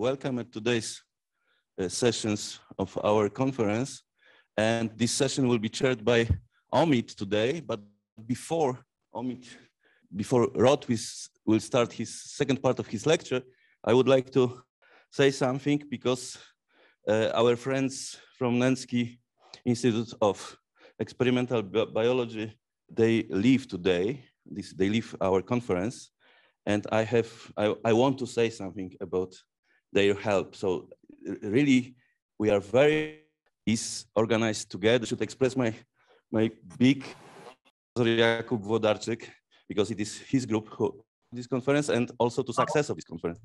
welcome at today's uh, sessions of our conference. And this session will be chaired by Omid today, but before Omid, before Rod will start his second part of his lecture, I would like to say something because uh, our friends from Nencki Institute of Experimental Bi Biology, they leave today, this, they leave our conference, and I have, I, I want to say something about their help. So really, we are very is organized together. Should express my, my big Jakub Włodarczyk, because it is his group who this conference and also to success of this conference.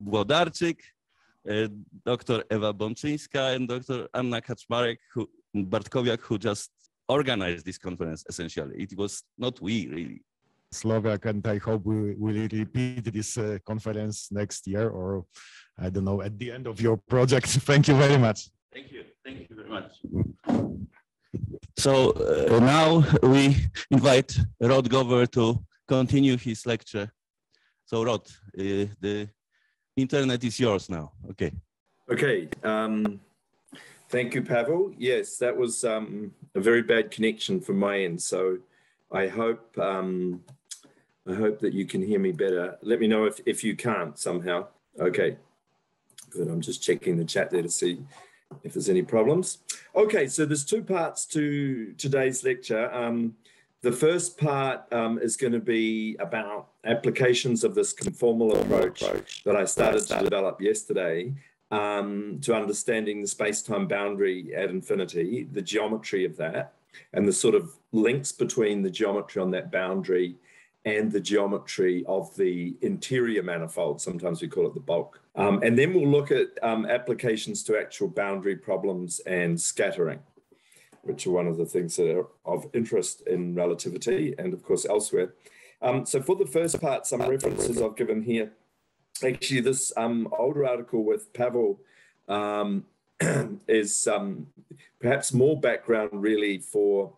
Włodarczyk, uh, Dr. Ewa Bączyńska and Dr. Anna Kaczmarek, who, Bartkowiak, who just organized this conference essentially. It was not we really. Slovak, and I hope we will repeat this uh, conference next year or I don't know, at the end of your project. Thank you very much. Thank you. Thank you very much. So uh, now we invite Rod Gover to continue his lecture. So Rod, uh, the internet is yours now. Okay. Okay. Um, thank you, Pavel. Yes, that was um, a very bad connection from my end. So I hope um, I hope that you can hear me better. Let me know if, if you can't somehow. Okay. Good. I'm just checking the chat there to see if there's any problems. Okay, so there's two parts to today's lecture. Um, the first part um, is going to be about applications of this conformal approach that I started to develop yesterday um, to understanding the space-time boundary at infinity, the geometry of that, and the sort of links between the geometry on that boundary and the geometry of the interior manifold. Sometimes we call it the bulk. Um, and then we'll look at um, applications to actual boundary problems and scattering which are one of the things that are of interest in relativity and, of course, elsewhere. Um, so for the first part, some references I've given here. Actually, this um, older article with Pavel um, is um, perhaps more background really for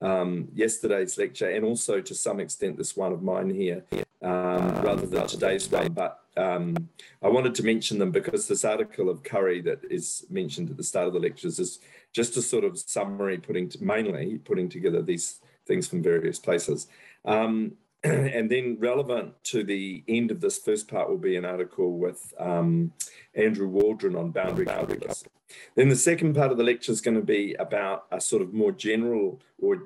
um, yesterday's lecture and also to some extent this one of mine here um, rather than today's one. But um, I wanted to mention them because this article of Curry that is mentioned at the start of the lectures is just a sort of summary, putting to, mainly putting together these things from various places. Um, and then relevant to the end of this first part will be an article with um, Andrew Waldron on boundary calculus. Then the second part of the lecture is going to be about a sort of more general or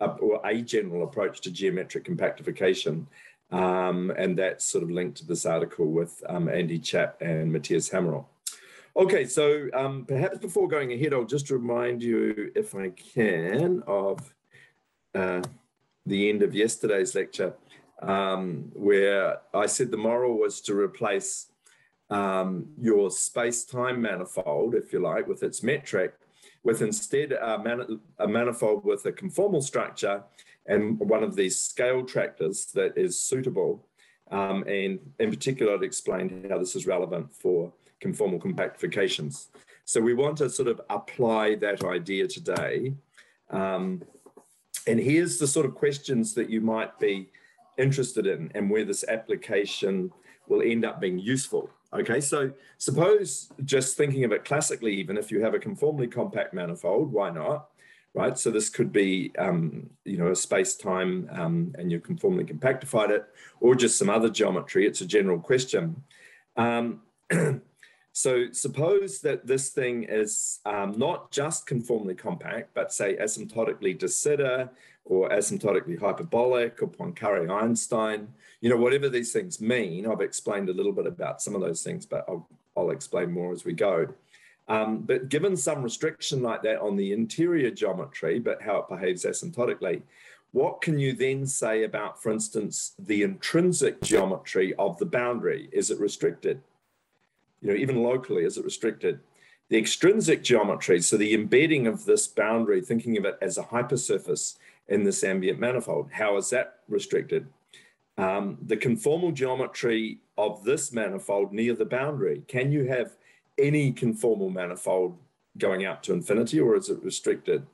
a, or a general approach to geometric compactification. Um, and that's sort of linked to this article with um, Andy Čap and Matthias Hammerl. Okay, so um, perhaps before going ahead, I'll just remind you, if I can, of uh, the end of yesterday's lecture, um, where I said the moral was to replace um, your space-time manifold, if you like, with its metric, with instead a, man a manifold with a conformal structure and one of these scale tractors that is suitable. Um, and in particular, I'd explained how this is relevant for conformal compactifications. So we want to sort of apply that idea today. Um, and here's the sort of questions that you might be interested in and where this application will end up being useful. Okay, so suppose just thinking of it classically, even if you have a conformally compact manifold, why not? Right, so this could be, um, you know, a space-time um, and you've conformally compactified it, or just some other geometry. It's a general question. Um, So suppose that this thing is um, not just conformally compact, but say asymptotically de Sitter or asymptotically hyperbolic or Poincare-Einstein, you know, whatever these things mean. I've explained a little bit about some of those things, but I'll, I'll explain more as we go. Um, but given some restriction like that on the interior geometry, but how it behaves asymptotically, what can you then say about, for instance, the intrinsic geometry of the boundary? Is it restricted? You know, even locally, is it restricted? The extrinsic geometry, so the embedding of this boundary, thinking of it as a hypersurface in this ambient manifold, how is that restricted? Um, the conformal geometry of this manifold near the boundary, can you have any conformal manifold going out to infinity or is it restricted?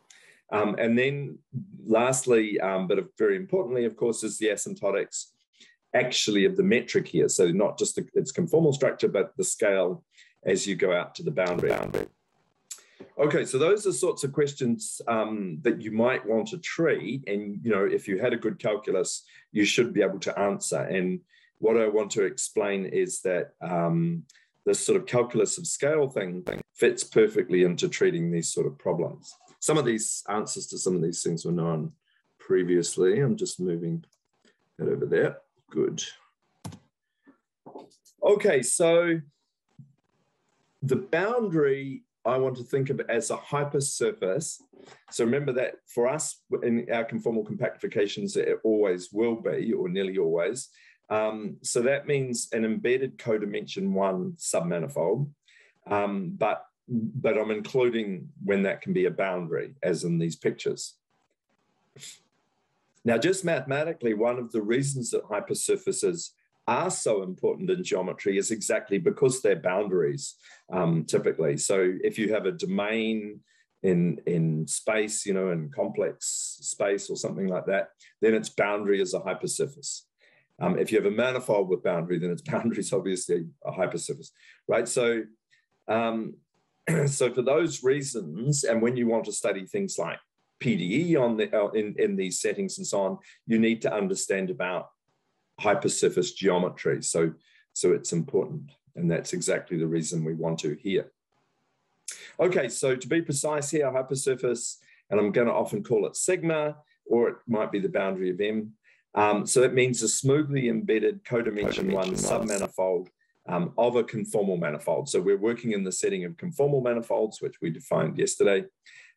Um, and then lastly, um, but very importantly, of course, is the asymptotics actually of the metric here. So not just the, its conformal structure, but the scale as you go out to the boundary. Okay, so those are sorts of questions um, that you might want to treat. And, you know, if you had a good calculus, you should be able to answer. And what I want to explain is that um, this sort of calculus of scale thing fits perfectly into treating these sort of problems. Some of these answers to some of these things were known previously. I'm just moving that over there. Good. Okay, so the boundary I want to think of as a hypersurface. So remember that for us in our conformal compactifications, it always will be, or nearly always. Um, so that means an embedded codimension one submanifold, um, but but I'm including when that can be a boundary, as in these pictures. Now, just mathematically, one of the reasons that hypersurfaces are so important in geometry is exactly because they're boundaries um, typically. So if you have a domain in, in space, you know, in complex space or something like that, then its boundary is a hypersurface. Um, if you have a manifold with boundary, then its boundary is obviously a hypersurface, right? So, um, so for those reasons, and when you want to study things like PDE on the, uh, in, in these settings and so on, you need to understand about hypersurface geometry. So, so it's important. And that's exactly the reason we want to here. Okay, so to be precise here, hypersurface, and I'm going to often call it sigma, or it might be the boundary of M. Um, so it means a smoothly embedded codimension one submanifold um, of a conformal manifold. So we're working in the setting of conformal manifolds, which we defined yesterday.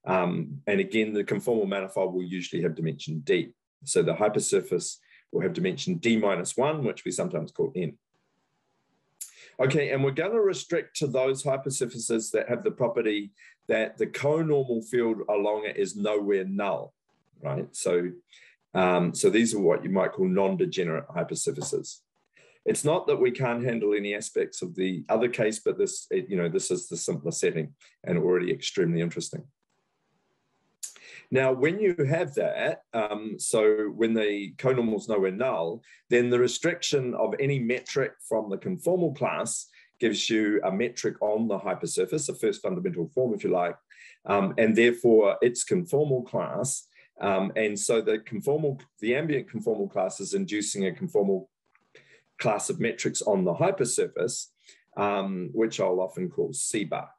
Um, and again, the conformal manifold will usually have dimension D. So the hypersurface will have dimension d minus 1, which we sometimes call n. Okay, and we're going to restrict to those hypersurfaces that have the property that the co-normal field along it is nowhere null, right? So, um, so these are what you might call non-degenerate hypersurfaces. It's not that we can't handle any aspects of the other case, but this, you know, this is the simpler setting and already extremely interesting. Now, when you have that, um, so when the conormal is nowhere null, then the restriction of any metric from the conformal class gives you a metric on the hypersurface, a first fundamental form, if you like, um, and therefore its conformal class. Um, and so the conformal, the ambient conformal class is inducing a conformal class of metrics on the hypersurface, um, which I'll often call C bar.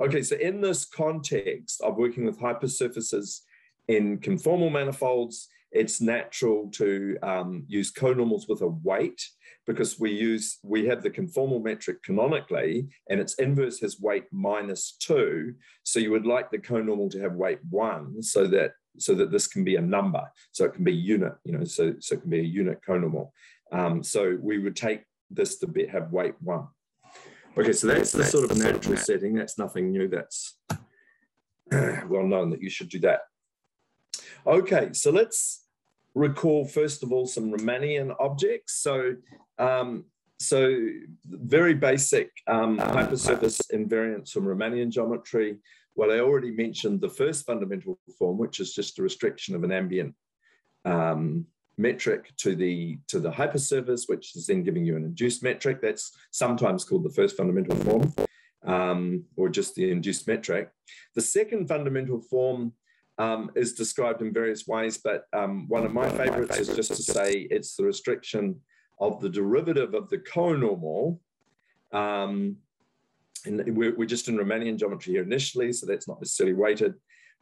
Okay, so in this context of working with hypersurfaces in conformal manifolds, it's natural to um, use conormals with a weight because we use we have the conformal metric canonically and its inverse has weight minus two. So you would like the conormal to have weight one so that so that this can be a number. So it can be unit, you know, so, so it can be a unit conormal. Um, so we would take this to be, have weight one. Okay, so that's the sort of natural setting. That's nothing new. That's well known that you should do that. Okay, so let's recall first of all some Riemannian objects. So, um, so very basic um, hypersurface invariants from Riemannian geometry. Well, I already mentioned the first fundamental form, which is just a restriction of an ambient um, metric to the to the hypersurface, which is then giving you an induced metric. That's sometimes called the first fundamental form, um, or just the induced metric. The second fundamental form um, is described in various ways, but um, one of my favorites is just to say it's the restriction of the derivative of the conormal. Um, and we're, we're, just in Riemannian geometry here initially, so that's not necessarily weighted,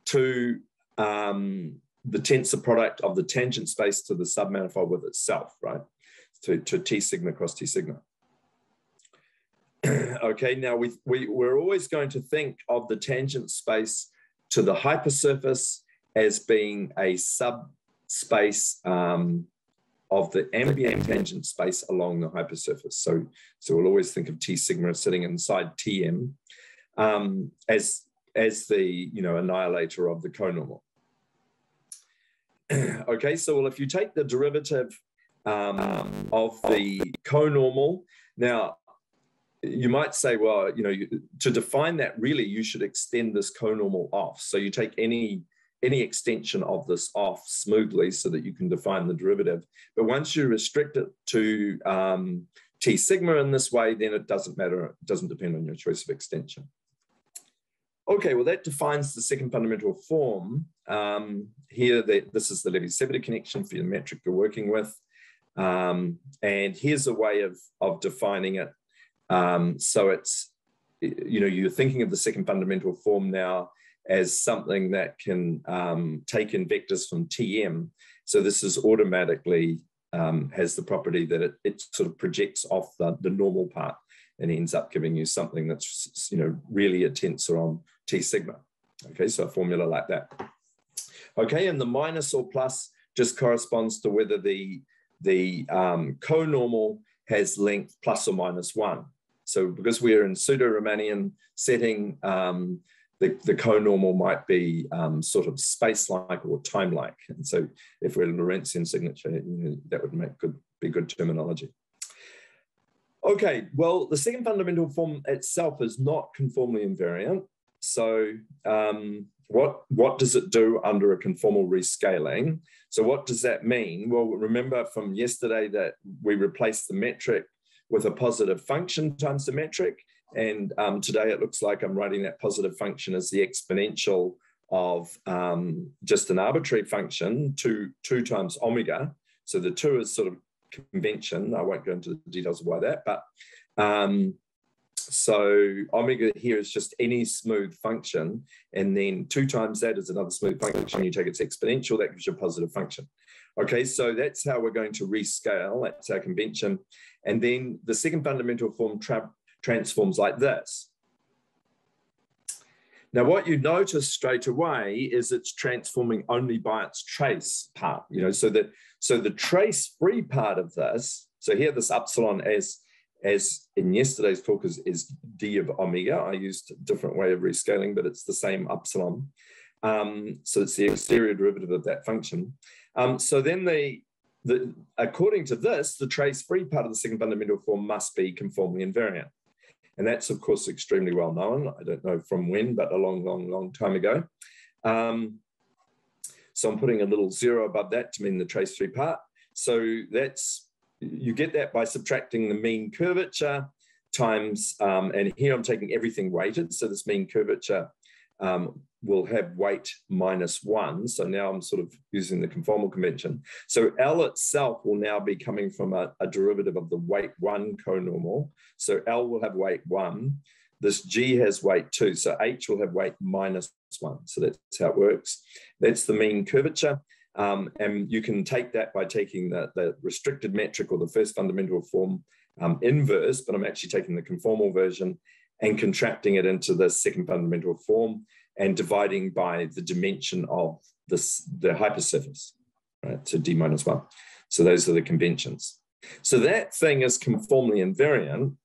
to um, the tensor product of the tangent space to the submanifold with itself, right? To, to T sigma cross T sigma. okay, now we, we, we're always going to think of the tangent space to the hypersurface as being a subspace um, of the ambient tangent space along the hypersurface. So, so we'll always think of T sigma sitting inside Tm um, as, as the you know, annihilator of the conormal. okay, so well, if you take the derivative um, of the conormal, now you might say, well, you know, you, to define that, really, you should extend this conormal off. So you take any any extension of this off smoothly so that you can define the derivative. But once you restrict it to um, T sigma in this way, then it doesn't matter, it doesn't depend on your choice of extension. Okay, well, that defines the second fundamental form. Um, here, the, this is the Levi-Civita connection for the metric you're working with. Um, and here's a way of, of defining it. Um, so it's, you know, you're thinking of the second fundamental form now as something that can um, take in vectors from Tm. So this is automatically um, has the property that it, it sort of projects off the, the normal part and ends up giving you something that's, you know, really a tensor on T sigma. Okay, so a formula like that. Okay, and the minus or plus just corresponds to whether the, the um, co-normal has length plus or minus one. So because we're in pseudo-Riemannian setting, um, the, the co-normal might be um, sort of space-like or time-like. And so if we're Lorentzian signature, you know, that would make good, be good terminology. Okay, well, the second fundamental form itself is not conformally invariant. So um, what, what does it do under a conformal rescaling? So what does that mean? Well, remember from yesterday that we replaced the metric with a positive function times the metric. And um, today it looks like I'm writing that positive function as the exponential of um, just an arbitrary function, two, two times omega. So the two is sort of convention. I won't go into the details of why that, but um, so omega here is just any smooth function, and then two times that is another smooth function. You take its exponential, that gives you a positive function. Okay, so that's how we're going to rescale. That's our convention. And then the second fundamental form tra transforms like this. Now, what you notice straight away is it's transforming only by its trace part, you know, so that so the trace free part of this, so here this epsilon as as in yesterday's talk is, is d of omega. I used a different way of rescaling, but it's the same epsilon. Um, so it's the exterior derivative of that function. Um, so then the, the, according to this, the trace-free part of the second fundamental form must be conformally invariant. And that's, of course, extremely well known. I don't know from when, but a long, long, long time ago. Um, so I'm putting a little zero above that to mean the trace-free part. So that's you get that by subtracting the mean curvature times, um, and here I'm taking everything weighted. So this mean curvature um, will have weight minus one. So now I'm sort of using the conformal convention. So L itself will now be coming from a, a derivative of the weight one conormal. So L will have weight one. This G has weight two. So H will have weight minus one. So that's how it works. That's the mean curvature. Um, and you can take that by taking the, the restricted metric or the first fundamental form um, inverse, but I'm actually taking the conformal version and contracting it into the second fundamental form and dividing by the dimension of this, the hypersurface, right, So d minus one. So those are the conventions. So that thing is conformally invariant.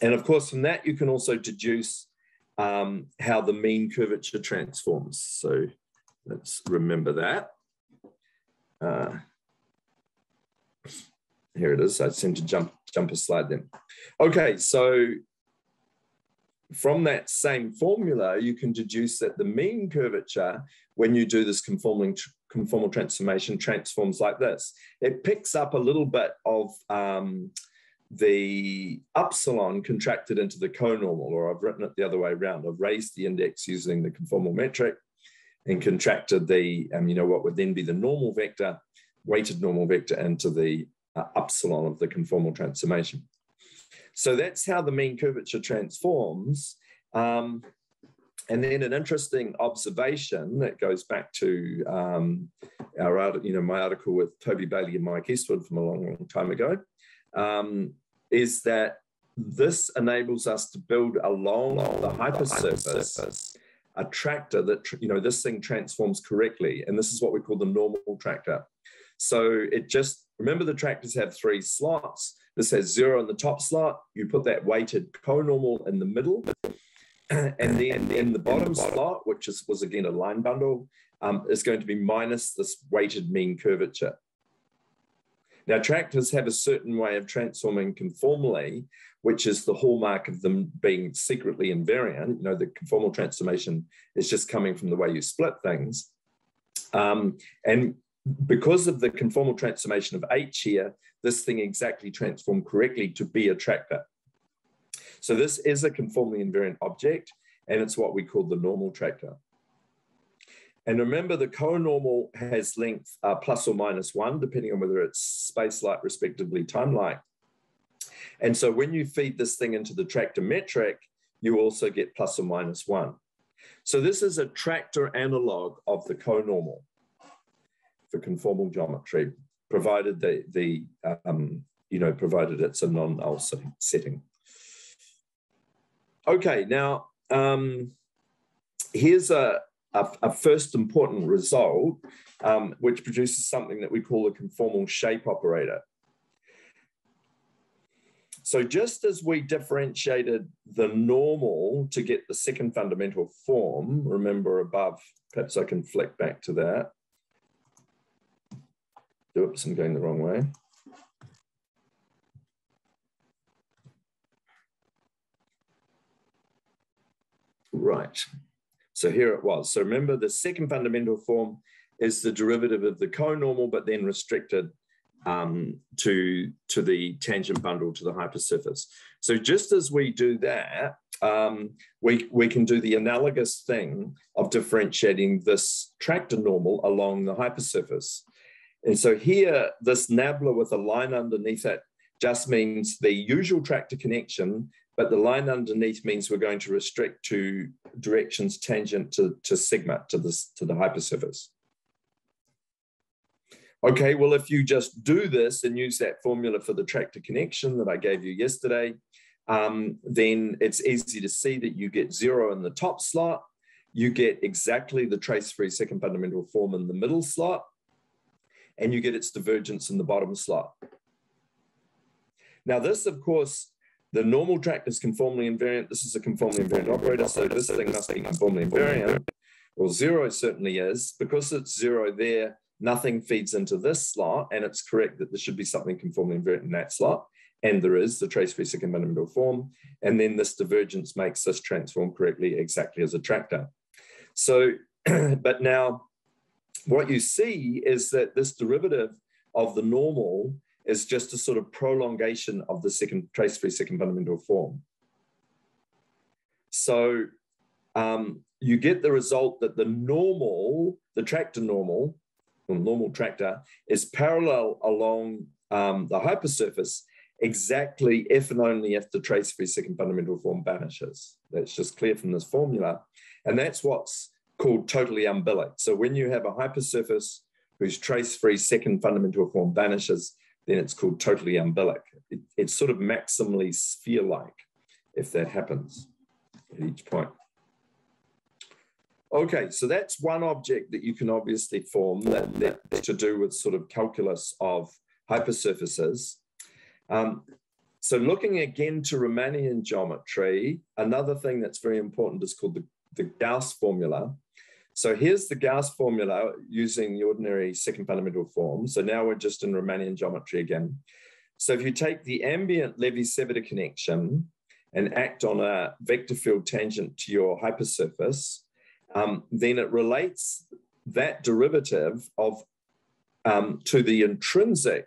And of course, from that, you can also deduce um, how the mean curvature transforms. So let's remember that. Uh, here it is. I seem to jump jump a slide then. Okay, so from that same formula, you can deduce that the mean curvature, when you do this conforming conformal transformation, transforms like this. It picks up a little bit of um, the epsilon contracted into the conormal, or I've written it the other way around. I've raised the index using the conformal metric and contracted the, um, you know, what would then be the normal vector, weighted normal vector into the uh, epsilon of the conformal transformation. So that's how the mean curvature transforms. Um, and then an interesting observation that goes back to um, our, you know, my article with Toby Bailey and Mike Eastwood from a long, long time ago, um, is that this enables us to build along the hypersurface a tractor that, you know, this thing transforms correctly. And this is what we call the normal tractor. So it just, remember the tractors have three slots. This has zero in the top slot. You put that weighted co-normal in the middle. and then in the bottom slot, which is, was again a line bundle, um, is going to be minus this weighted mean curvature. Now, tractors have a certain way of transforming conformally, which is the hallmark of them being secretly invariant. You know, the conformal transformation is just coming from the way you split things. Um, and because of the conformal transformation of H here, this thing exactly transformed correctly to be a tractor. So this is a conformally invariant object, and it's what we call the normal tractor. And remember, the co-normal has length uh, plus or minus one, depending on whether it's space-like, respectively time-like. And so when you feed this thing into the tractor metric, you also get plus or minus one. So this is a tractor analog of the co-normal for conformal geometry, provided the, the um, you know, provided it's a non-null setting. Okay, now um, here's a, a, a, first important result, um, which produces something that we call a conformal shape operator. So just as we differentiated the normal to get the second fundamental form, remember above, perhaps I can flick back to that. Oops, I'm going the wrong way. Right, so here it was. So remember the second fundamental form is the derivative of the co-normal, but then restricted um, to, to the tangent bundle to the hypersurface. So just as we do that, um, we, we can do the analogous thing of differentiating this tractor normal along the hypersurface. And so here, this nabla with a line underneath it just means the usual tractor connection, but the line underneath means we're going to restrict to directions tangent to, to sigma, to, this, to the hypersurface. Okay, well, if you just do this and use that formula for the tractor connection that I gave you yesterday, um, then it's easy to see that you get zero in the top slot, you get exactly the trace-free second fundamental form in the middle slot, and you get its divergence in the bottom slot. Now this, of course, the normal tract is conformally invariant. This is a conformally invariant operator, so this thing must be conformally invariant. Well, zero certainly is. Because it's zero there, nothing feeds into this slot, and it's correct that there should be something conformally invariant in that slot. And there is the trace-free second fundamental form. And then this divergence makes this transform correctly exactly as a tractor. So, but now what you see is that this derivative of the normal is just a sort of prolongation of the second trace-free second fundamental form. So um, you get the result that the normal, the tractor normal, or normal tractor, is parallel along um, the hypersurface exactly if and only if the trace-free second fundamental form vanishes. That's just clear from this formula. And that's what's called totally umbilic. So when you have a hypersurface whose trace-free second fundamental form vanishes, then it's called totally umbilic. It, it's sort of maximally sphere-like if that happens at each point. Okay, so that's one object that you can obviously form that, that's to do with sort of calculus of hypersurfaces. Um, so looking again to Riemannian geometry, another thing that's very important is called the, the Gauss formula. So here's the Gauss formula using the ordinary second fundamental form. So now we're just in Riemannian geometry again. So if you take the ambient Levi-Civita connection and act on a vector field tangent to your hypersurface, um, then it relates that derivative of um, to the intrinsic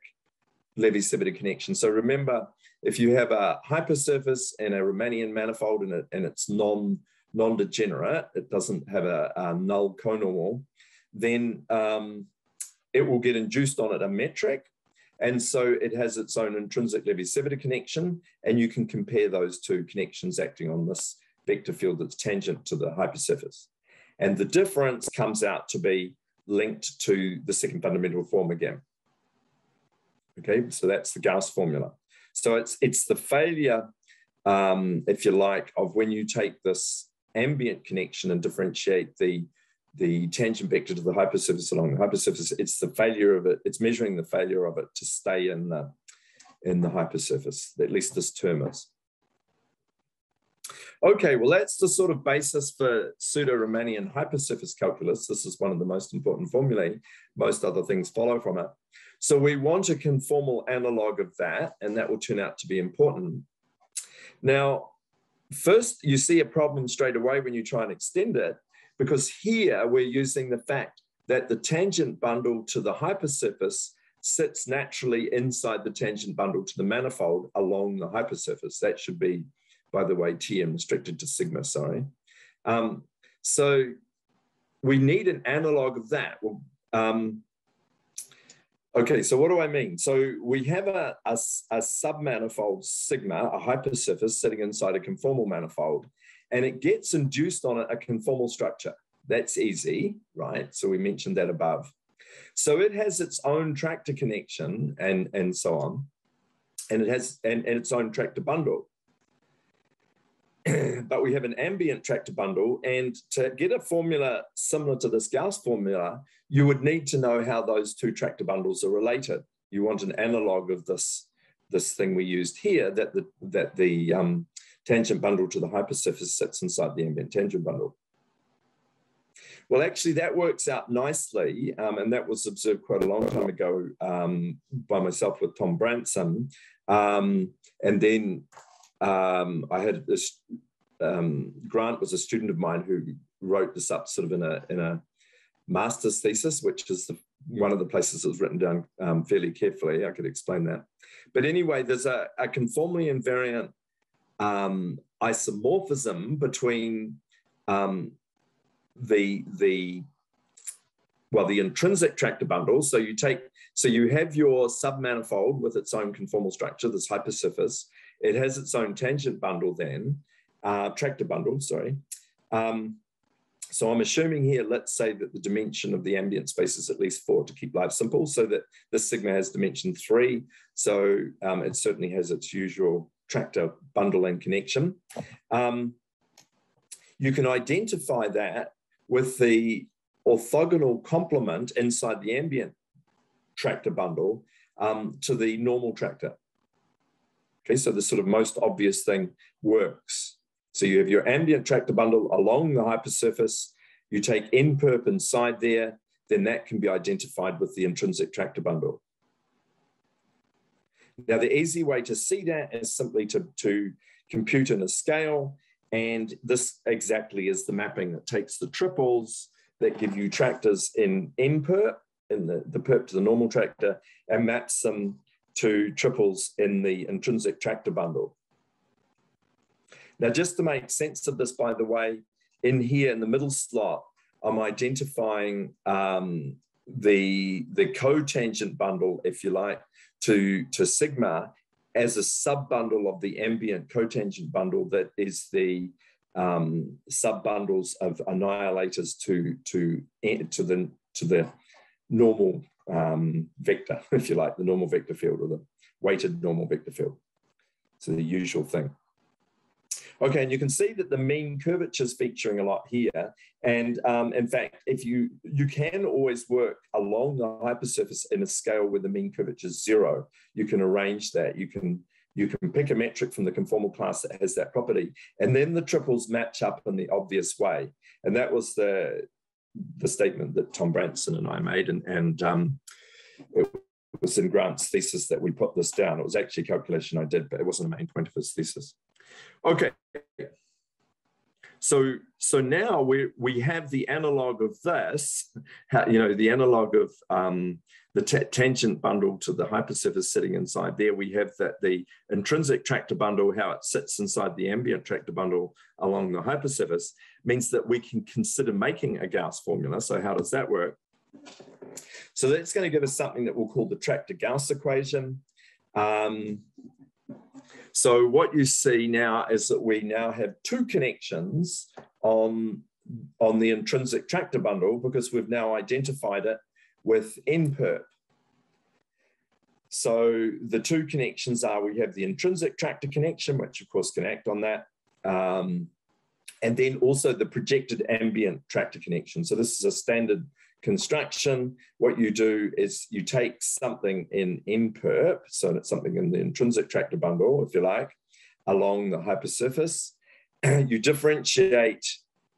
Levi-Civita connection. So remember, if you have a hypersurface and a Riemannian manifold and, it, and it's non non-degenerate, it doesn't have a, a null conormal, then um, it will get induced on it a metric. And so it has its own intrinsic Levi-Civita connection, and you can compare those two connections acting on this vector field that's tangent to the hypersurface. And the difference comes out to be linked to the second fundamental form again. Okay, so that's the Gauss formula. So it's, it's the failure, um, if you like, of when you take this ambient connection and differentiate the the tangent vector to the hypersurface along the hypersurface, it's the failure of it, it's measuring the failure of it to stay in the, in the hypersurface, at least this term is. Okay, well, that's the sort of basis for pseudo-Riemannian hypersurface calculus. This is one of the most important formulae. Most other things follow from it. So we want a conformal analog of that, and that will turn out to be important. Now, first you see a problem straight away when you try and extend it, because here we're using the fact that the tangent bundle to the hypersurface sits naturally inside the tangent bundle to the manifold along the hypersurface. That should be, by the way, Tm restricted to sigma, sorry. Um, so we need an analog of that. Um, okay, so what do I mean? So we have a, a, a submanifold sigma, a hypersurface sitting inside a conformal manifold, and it gets induced on a, a conformal structure. That's easy, right? So we mentioned that above. So it has its own tractor connection and, and so on. And it has and, and its own tractor bundle. but we have an ambient tractor bundle. And to get a formula similar to this Gauss formula, you would need to know how those two tractor bundles are related. You want an analog of this, this thing we used here that the, that the um, tangent bundle to the hypersurface sits inside the ambient tangent bundle. Well, actually, that works out nicely, um, and that was observed quite a long time ago um, by myself with Tom Branson. Um, and then um, I had this um, Grant was a student of mine who wrote this up sort of in a in a master's thesis, which is the, one of the places that was written down um, fairly carefully. I could explain that. But anyway, there's a, a conformally invariant isomorphism between um, the the well the intrinsic tractor bundle. So you take so you have your submanifold with its own conformal structure, this hypersurface. It has its own tangent bundle then, uh, tractor bundle. Sorry. Um, so I'm assuming here, let's say that the dimension of the ambient space is at least four to keep life simple, so that this sigma has dimension three. So um, it certainly has its usual tractor bundle and connection. Um, you can identify that with the orthogonal complement inside the ambient tractor bundle um, to the normal tractor. Okay, so the sort of most obvious thing works. So you have your ambient tractor bundle along the hypersurface, you take n perp inside there, then that can be identified with the intrinsic tractor bundle. Now, the easy way to see that is simply to, to compute in a scale and this exactly is the mapping that takes the triples that give you tractors in N perp, in the, the perp to the normal tractor, and maps them to triples in the intrinsic tractor bundle. Now, just to make sense of this, by the way, in here in the middle slot, I'm identifying um, the, the cotangent bundle, if you like, to, to sigma as a sub bundle of the ambient cotangent bundle that is the um, sub bundles of annihilators to to to the to the normal um, vector, if you like, the normal vector field or the weighted normal vector field. So the usual thing. Okay, and you can see that the mean curvature is featuring a lot here. And um, in fact, if you, you can always work along the hypersurface in a scale where the mean curvature is zero. You can arrange that. You can, you can pick a metric from the conformal class that has that property. And then the triples match up in the obvious way. And that was the, the statement that Tom Branson and I made. And, and um, it was in Grant's thesis that we put this down. It was actually a calculation I did, but it wasn't a main point of his thesis. Okay. So, so now we we have the analog of this, you know, the analog of um, the tangent bundle to the hypersurface sitting inside there. We have that the intrinsic tractor bundle, how it sits inside the ambient tractor bundle along the hypersurface, means that we can consider making a Gauss formula. So how does that work? So that's going to give us something that we'll call the tractor Gauss equation. Um, so what you see now is that we now have two connections on, on the intrinsic tractor bundle because we've now identified it with NPERP. So the two connections are we have the intrinsic tractor connection, which of course can act on that, um, and then also the projected ambient tractor connection. So this is a standard construction, what you do is you take something in NPERP, so it's something in the intrinsic tractor bundle, if you like, along the hypersurface. you differentiate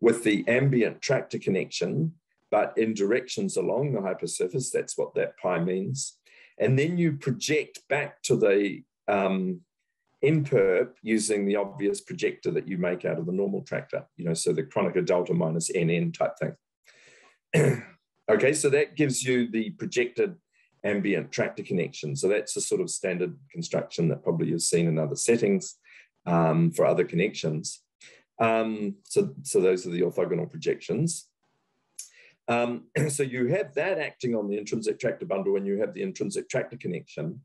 with the ambient tractor connection, but in directions along the hypersurface. That's what that pi means. And then you project back to the um, NPERP using the obvious projector that you make out of the normal tractor, you know, so the Kronecker delta minus NN type thing. Okay, so that gives you the projected ambient tractor connection. So that's a sort of standard construction that probably you've seen in other settings um, for other connections. Um, so, so those are the orthogonal projections. Um, so you have that acting on the intrinsic tractor bundle when you have the intrinsic tractor connection.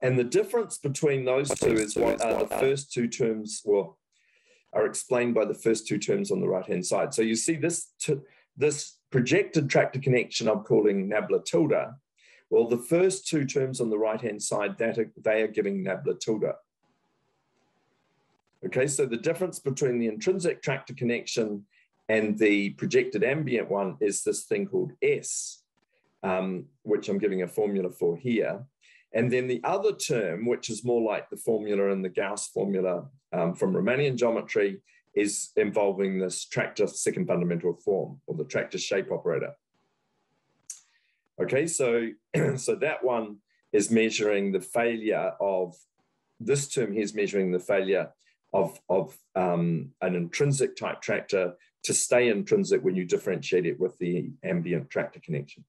And the difference between those two is what are the first two terms, well, are explained by the first two terms on the right-hand side. So you see this, this projected tractor connection I'm calling nabla tilde. Well, the first two terms on the right-hand side, that are, they are giving nabla tilde. Okay, so the difference between the intrinsic tractor connection and the projected ambient one is this thing called S, um, which I'm giving a formula for here. And then the other term, which is more like the formula in the Gauss formula um, from Riemannian geometry, is involving this tractor second fundamental form or the tractor shape operator. Okay, so, so that one is measuring the failure of, this term here is measuring the failure of, of um, an intrinsic type tractor to stay intrinsic when you differentiate it with the ambient tractor connection.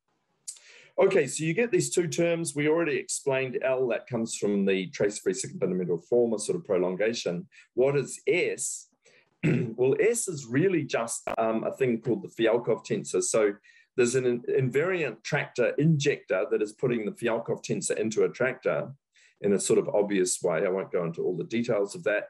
Okay, so you get these two terms. We already explained L, that comes from the trace-free second fundamental form, a sort of prolongation. What is S? well, S is really just um, a thing called the Fialkow tensor. So there's an invariant tractor injector that is putting the Fialkow tensor into a tractor in a sort of obvious way. I won't go into all the details of that.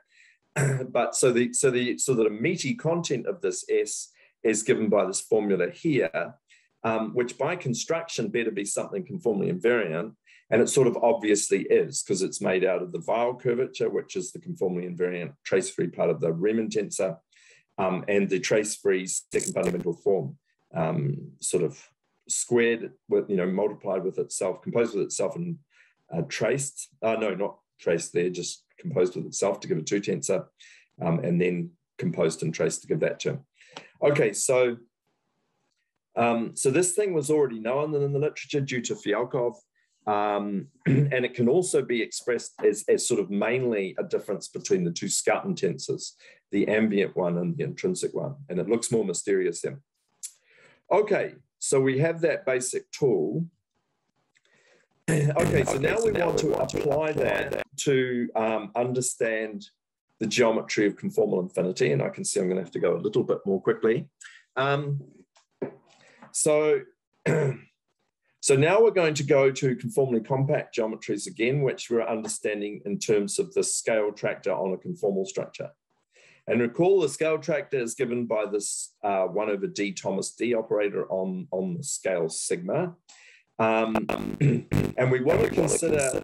but so the so the so that the meaty content of this S is given by this formula here, um, which by construction better be something conformally invariant. And it sort of obviously is because it's made out of the Weyl curvature, which is the conformally invariant trace-free part of the Riemann tensor, um, and the trace-free second fundamental form, um, sort of squared with, you know, multiplied with itself, composed with itself and uh, traced. Uh, no, not traced there, just composed with itself to give a two tensor, um, and then composed and traced to give that term. Okay, so um, so this thing was already known in the literature due to Fialkow, um, and it can also be expressed as, as sort of mainly a difference between the two Schouten tensors, the ambient one and the intrinsic one, and it looks more mysterious then. Okay, so we have that basic tool. okay, so now we want to apply that to um, understand the geometry of conformal infinity, and I can see I'm going to have to go a little bit more quickly. Um, so, so now we're going to go to conformally compact geometries again, which we're understanding in terms of the scale tractor on a conformal structure. And recall the scale tractor is given by this uh, 1 over d Thomas d operator on, on the scale sigma. Um, and we want to consider,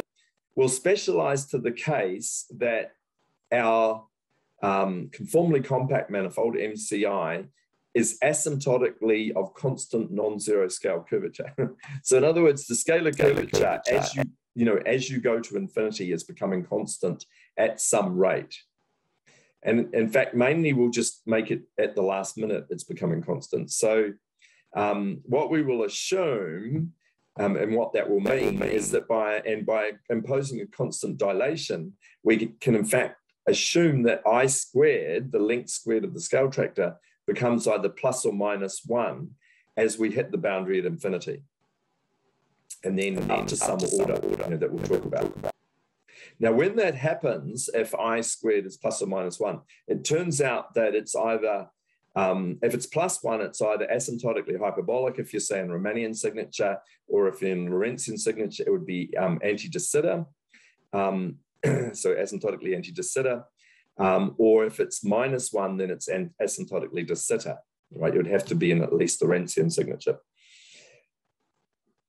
we'll specialize to the case that our um, conformally compact manifold, MCI, is asymptotically of constant non-zero scale curvature. so in other words, the scalar curvature, as you, you know, as you go to infinity is becoming constant at some rate. And in fact, mainly we'll just make it at the last minute, it's becoming constant. So um, what we will assume um, and what that will mean is that by and by imposing a constant dilation, we can in fact assume that I squared, the length squared of the scale tractor, becomes either plus or minus one as we hit the boundary at infinity. And then, and then to some, to order, some order you know, that we'll talk about. Now, when that happens, if I squared is plus or minus one, it turns out that it's either um, if it's plus one, it's either asymptotically hyperbolic, if you're saying Riemannian signature, or if in Lorentzian signature, it would be um, anti-de Sitter. Um, so asymptotically anti-de Sitter. Um, or if it's minus one, then it's asymptotically de Sitter, right? It would have to be in at least the Lorentzian signature.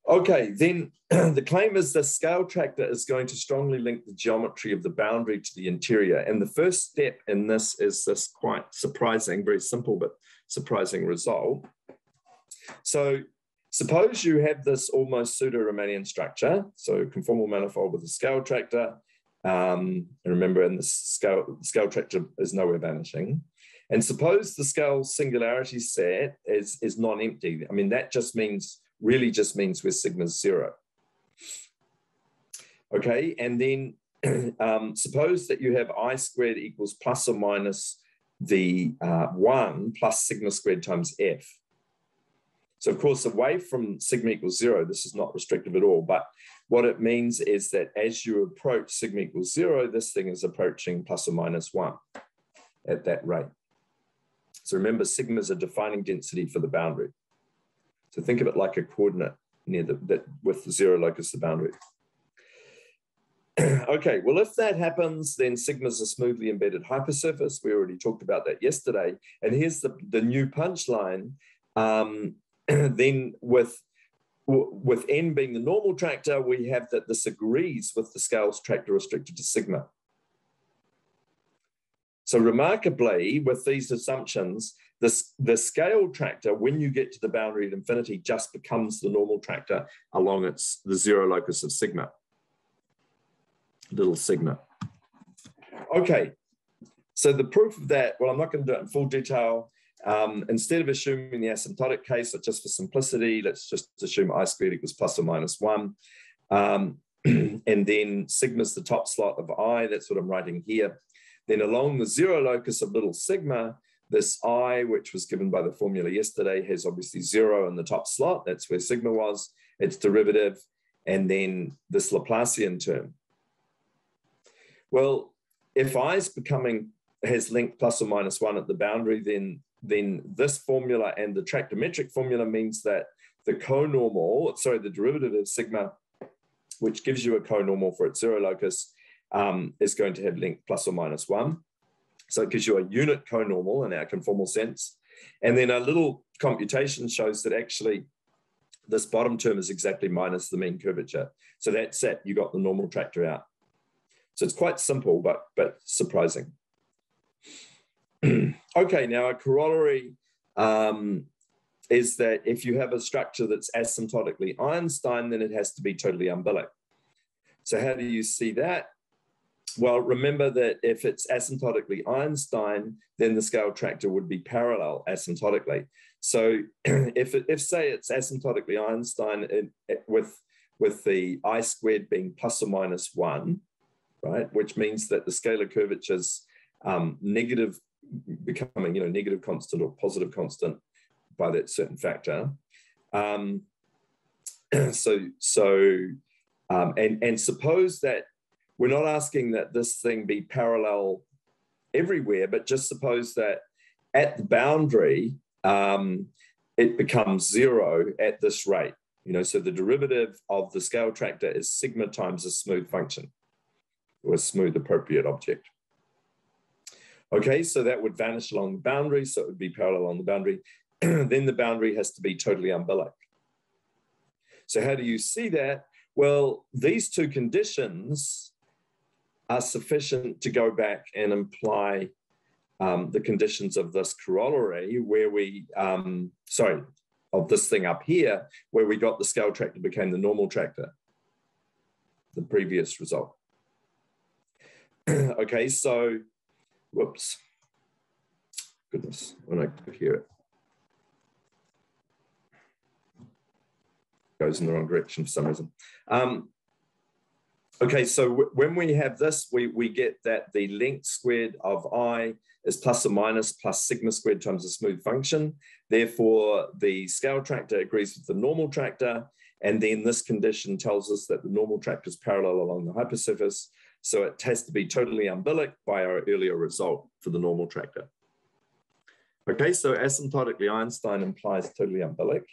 Okay, then the claim is the scale tractor is going to strongly link the geometry of the boundary to the interior. And the first step in this is this quite surprising, very simple, but surprising result. So suppose you have this almost pseudo-Riemannian structure, so conformal manifold with a scale tractor. Um, and remember, in the scale, scale tractor is nowhere vanishing. And suppose the scale singularity set is, is non-empty. I mean, that just means really just means where sigma is zero. Okay, and then um, suppose that you have i squared equals plus or minus the uh, 1 plus sigma squared times f. So of course, away from sigma equals zero, this is not restrictive at all. But what it means is that as you approach sigma equals zero, this thing is approaching plus or minus one at that rate. So remember, sigma is a defining density for the boundary. So think of it like a coordinate near the, that with the zero locus, the boundary. okay, well, if that happens, then sigma is a smoothly embedded hypersurface. We already talked about that yesterday. And here's the, the new punchline. Um, then with with n being the normal tractor, we have that this agrees with the scales tractor restricted to sigma. So remarkably, with these assumptions, this, the scale tractor, when you get to the boundary at infinity, just becomes the normal tractor along its the zero locus of sigma, little sigma. Okay, so the proof of that, well, I'm not going to do it in full detail. Um, instead of assuming the asymptotic case, just for simplicity, let's just assume I squared equals plus or minus one. Um, and then sigma is the top slot of I, that's what I'm writing here. Then along the zero locus of little sigma, this I, which was given by the formula yesterday, has obviously zero in the top slot. That's where sigma was, its derivative, and then this Laplacian term. Well, if I is becoming, has length plus or minus one at the boundary, then then this formula and the tractor metric formula means that the conormal, sorry, the derivative of sigma, which gives you a conormal for its zero locus, um, is going to have length plus or minus one. So it gives you a unit conormal in our conformal sense. And then a little computation shows that actually this bottom term is exactly minus the mean curvature. So that's it, you got the normal tractor out. So it's quite simple, but, but surprising. okay, now a corollary um, is that if you have a structure that's asymptotically Einstein, then it has to be totally umbilic. So how do you see that? Well, remember that if it's asymptotically Einstein, then the scale tractor would be parallel asymptotically. So if, if say it's asymptotically Einstein it, it, with, with the I squared being plus or minus one, right, which means that the scalar curvature is um, negative becoming, you know, negative constant or positive constant by that certain factor. Um, so, so, um, and and suppose that we're not asking that this thing be parallel everywhere, but just suppose that at the boundary um, it becomes zero at this rate. You know, so the derivative of the scale tractor is sigma times a smooth function or a smooth appropriate object. Okay, so that would vanish along the boundary, so it would be parallel on the boundary. then the boundary has to be totally umbilic. So how do you see that? Well, these two conditions are sufficient to go back and imply um, the conditions of this corollary where we, um, sorry, of this thing up here, where we got the scale tractor became the normal tractor, the previous result. okay, so Whoops. Goodness, when I could hear it. Goes in the wrong direction for some reason. Um, okay, so when we have this, we, we get that the length squared of i is plus or minus plus sigma squared times a smooth function. Therefore, the scale tractor agrees with the normal tractor. And then this condition tells us that the normal tractor is parallel along the hypersurface. So it has to be totally umbilic by our earlier result for the normal tractor. Okay, so asymptotically Einstein implies totally umbilic.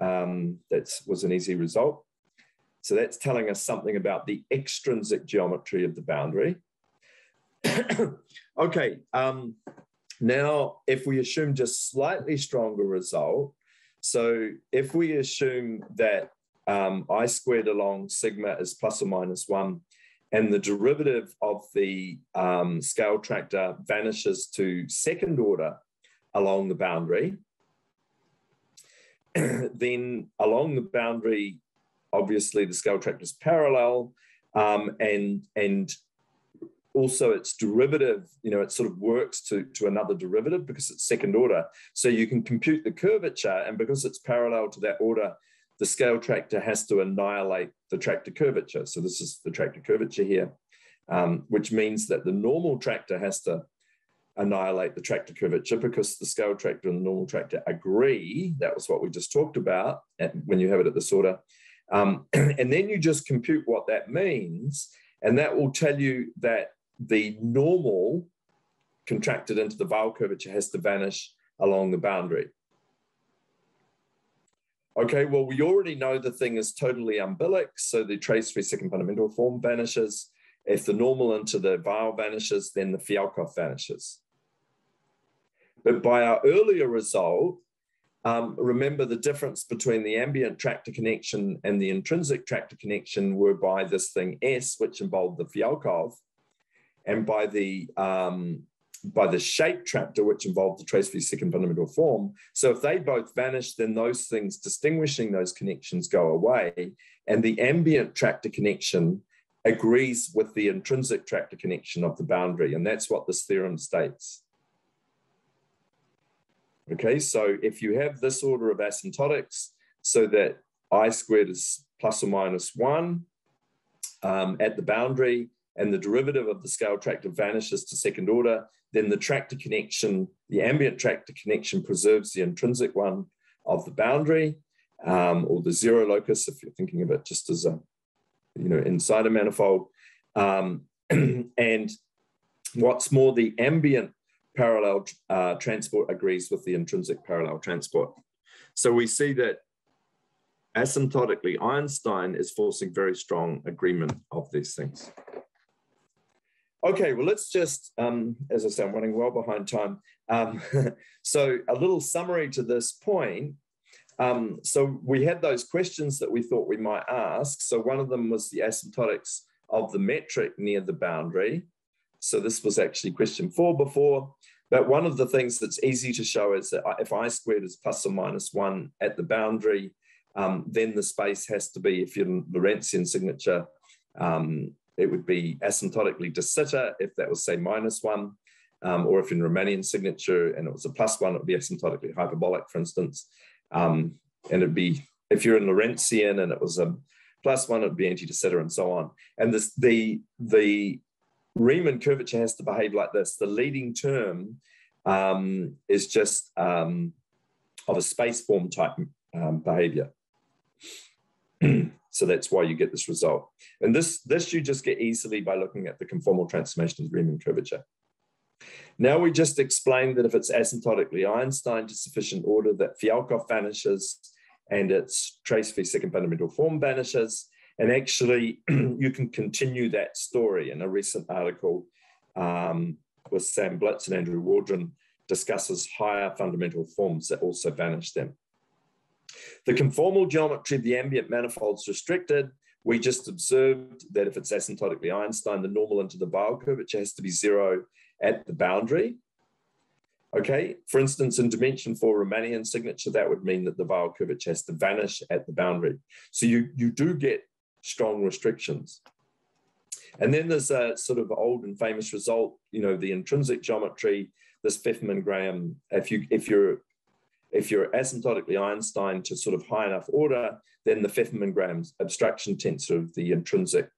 Um, that was an easy result. So that's telling us something about the extrinsic geometry of the boundary. okay, um, now if we assume just slightly stronger result, so if we assume that um, I squared along sigma is plus or minus one, and the derivative of the um, scale tractor vanishes to second order along the boundary. then along the boundary, obviously the scale tractor is parallel um, and, and also its derivative, you know, it sort of works to, to another derivative because it's second order. So you can compute the curvature and because it's parallel to that order, the scale tractor has to annihilate the tractor curvature. So this is the tractor curvature here, um, which means that the normal tractor has to annihilate the tractor curvature because the scale tractor and the normal tractor agree. That was what we just talked about when you have it at this order. Um, and then you just compute what that means, and that will tell you that the normal contracted into the Weyl curvature has to vanish along the boundary. Okay, well, we already know the thing is totally umbilic, so the trace-free second fundamental form vanishes. If the normal into the Weyl vanishes, then the Fialkow vanishes. But by our earlier result, um, remember the difference between the ambient tractor connection and the intrinsic tractor connection were by this thing S, which involved the Fialkow, and by the um, by the shape tractor, which involved the trace free second fundamental form. So if they both vanish, then those things distinguishing those connections go away. And the ambient tractor connection agrees with the intrinsic tractor connection of the boundary. And that's what this theorem states. Okay, so if you have this order of asymptotics, so that i squared is plus or minus one um, at the boundary, and the derivative of the scale tractor vanishes to second order, then the tractor connection, the ambient tractor connection preserves the intrinsic one of the boundary um, or the zero locus, if you're thinking of it just as a, you know, inside a manifold. Um, and what's more, the ambient parallel uh, transport agrees with the intrinsic parallel transport. So we see that asymptotically, Einstein is forcing very strong agreement of these things. Okay, well, let's just, um, as I say, I'm running well behind time. Um, so a little summary to this point. Um, so we had those questions that we thought we might ask. So one of them was the asymptotics of the metric near the boundary. So this was actually question four before. But one of the things that's easy to show is that if I squared is plus or minus one at the boundary, um, then the space has to be, if you're in Lorentzian signature, um, it would be asymptotically de Sitter if that was say minus one, um, or if in Riemannian signature and it was a plus one, it would be asymptotically hyperbolic, for instance. Um, and it'd be, if you're in Lorentzian and it was a plus one, it'd be anti de Sitter and so on. And this, the, the Riemann curvature has to behave like this. The leading term um, is just um, of a space form type um, behavior. So that's why you get this result. And this, this you just get easily by looking at the conformal transformation of Riemann curvature. Now we just explained that if it's asymptotically Einstein to sufficient order that Fialkow vanishes and its trace-free second fundamental form vanishes. And actually you can continue that story in a recent article um, with Sam Blitz and Andrew Waldron discusses higher fundamental forms that also vanish them. The conformal geometry of the ambient manifold is restricted. We just observed that if it's asymptotically Einstein, the normal into the Weyl curvature has to be zero at the boundary. Okay, for instance, in dimension four Riemannian signature, that would mean that the Weyl curvature has to vanish at the boundary. So you, you do get strong restrictions. And then there's a sort of old and famous result, you know, the intrinsic geometry, this Fefferman-Graham, if you if you're if you're asymptotically Einstein to sort of high enough order, then the Fefferman-Graham obstruction tensor of the intrinsic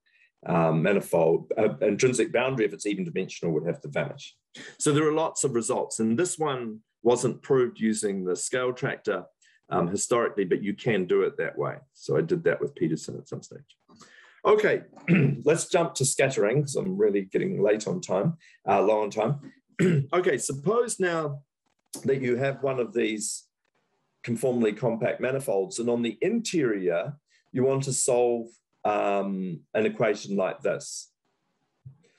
um, manifold, uh, intrinsic boundary, if it's even dimensional, would have to vanish. So there are lots of results. And this one wasn't proved using the scale tractor um, historically, but you can do it that way. So I did that with Peterson at some stage. Okay, let's jump to scattering because I'm really getting late on time, uh, low on time. okay, suppose now that you have one of these conformally compact manifolds. And on the interior, you want to solve um, an equation like this.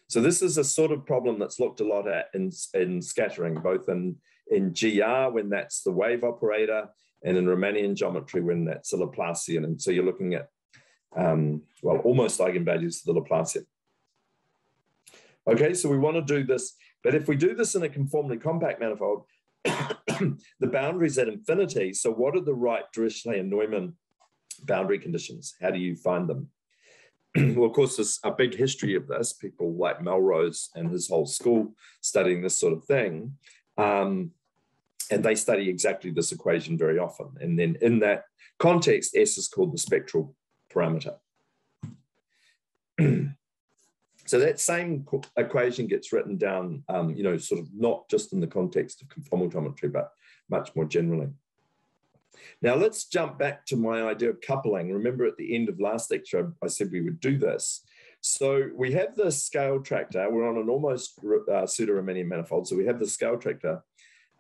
So this is a sort of problem that's looked a lot at in, in scattering, both in, in GR when that's the wave operator and in Riemannian geometry when that's a Laplacian. And so you're looking at, um, well, almost eigenvalues of the Laplacian. Okay, so we want to do this, but if we do this in a conformally compact manifold, the boundaries at infinity. So, what are the right Dirichlet and Neumann boundary conditions? How do you find them? well, of course, there's a big history of this. People like Melrose and his whole school studying this sort of thing. Um, and they study exactly this equation very often. And then in that context, S is called the spectral parameter. So that same equation gets written down, um, you know, sort of not just in the context of conformal geometry, but much more generally. Now let's jump back to my idea of coupling. Remember at the end of last lecture, I said we would do this. So we have the scale tractor. We're on an almost uh, pseudo-Riemannian manifold. So we have the scale tractor.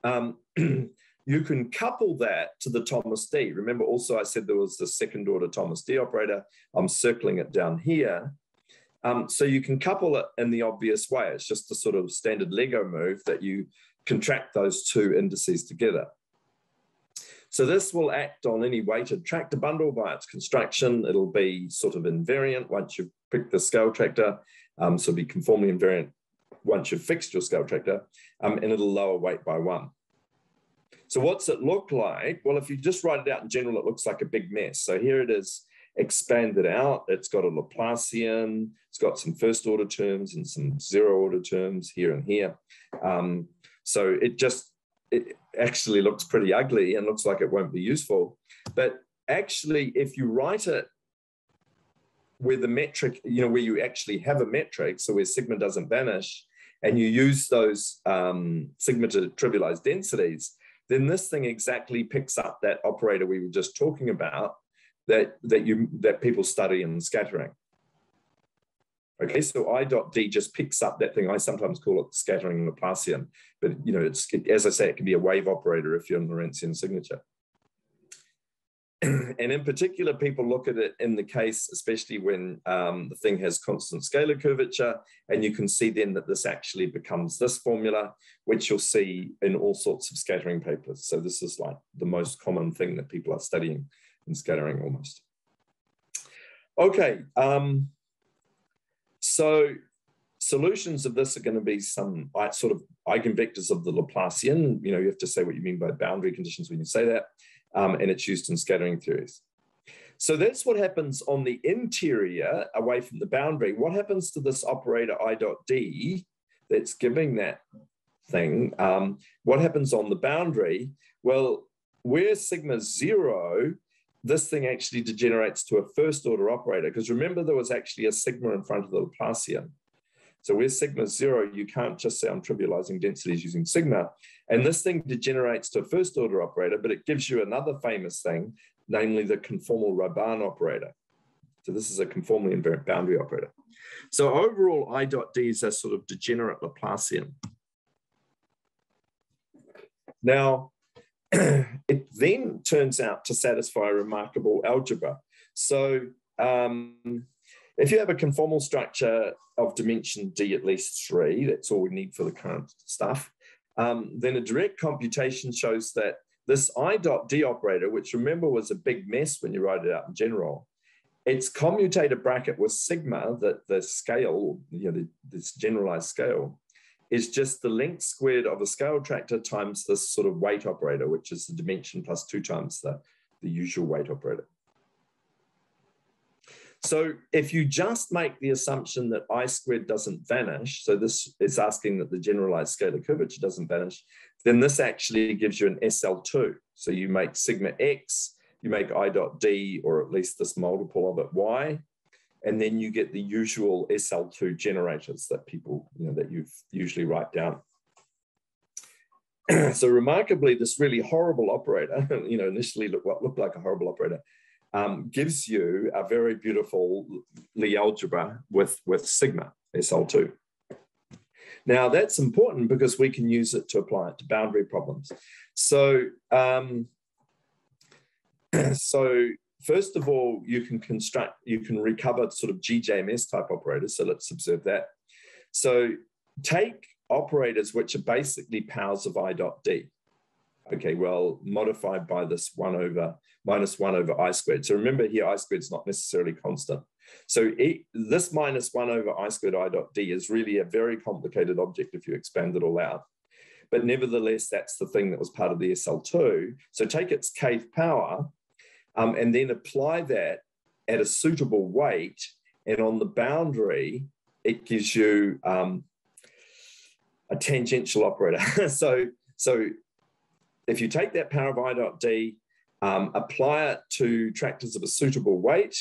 Um, you can couple that to the Thomas D. Remember also I said there was the second order Thomas D operator. I'm circling it down here. Um, so you can couple it in the obvious way. It's just a sort of standard Lego move that you contract those two indices together. So this will act on any weighted tractor bundle by its construction. It'll be sort of invariant once you've picked the scale tractor. Um, so it'll be conformally invariant once you've fixed your scale tractor, um, and it'll lower weight by one. So what's it look like? Well, if you just write it out in general, it looks like a big mess. So here it is expanded out. It's got a Laplacian, it's got some first order terms and some zero order terms here and here. Um, so it just it actually looks pretty ugly and looks like it won't be useful. But actually, if you write it where the metric, you know, where you actually have a metric, so where sigma doesn't vanish, and you use those um, sigma to trivialize densities, then this thing exactly picks up that operator we were just talking about that, that, you, that people study in scattering. Okay, so I dot D just picks up that thing. I sometimes call it scattering Laplacian, but you know, it's it, as I say, it can be a wave operator if you're in Lorentzian signature. and in particular, people look at it in the case, especially when um, the thing has constant scalar curvature, and you can see then that this actually becomes this formula, which you'll see in all sorts of scattering papers. So this is like the most common thing that people are studying in scattering almost. Okay, um, so solutions of this are going to be some sort of eigenvectors of the Laplacian. You know, you have to say what you mean by boundary conditions when you say that, um, and it's used in scattering theories. So that's what happens on the interior away from the boundary. What happens to this operator I dot D that's giving that thing? Um, what happens on the boundary? Well, where sigma zero, this thing actually degenerates to a first order operator because remember there was actually a sigma in front of the Laplacian. So where sigma is zero, you can't just say I'm trivializing densities using sigma. And this thing degenerates to a first order operator, but it gives you another famous thing, namely the conformal Robin operator. So this is a conformally invariant boundary operator. So overall, I dot D is a sort of degenerate Laplacian. Now, it then turns out to satisfy remarkable algebra. So um, if you have a conformal structure of dimension d at least three, that's all we need for the current stuff, um, then a direct computation shows that this i dot d operator, which remember was a big mess when you write it out in general, its commutator bracket with sigma, that the scale, you know, the, this generalized scale, is just the length squared of a scale tractor times this sort of weight operator, which is the dimension plus two times the, the usual weight operator. So if you just make the assumption that I squared doesn't vanish, so this is asking that the generalized scalar curvature doesn't vanish, then this actually gives you an SL2. So you make sigma x, you make I dot D, or at least this multiple of it, Y, and then you get the usual SL2 generators that people, you know, that you usually write down. so remarkably, this really horrible operator, you know, initially looked what looked like a horrible operator, um, gives you a very beautiful Lie algebra with, with sigma, SL2. Now that's important because we can use it to apply it to boundary problems. So, um, so first of all, you can construct, you can recover sort of GJMS type operators. So let's observe that. So take operators which are basically powers of I dot D. Okay, well, modified by this one over minus one over I squared. So remember here, I squared is not necessarily constant. So this minus one over I squared I dot D is really a very complicated object if you expand it all out. But nevertheless, that's the thing that was part of the SL2. So take its kth power um, and then apply that at a suitable weight. And on the boundary, it gives you um, a tangential operator. so, so if you take that power of I dot D, um, apply it to tractors of a suitable weight,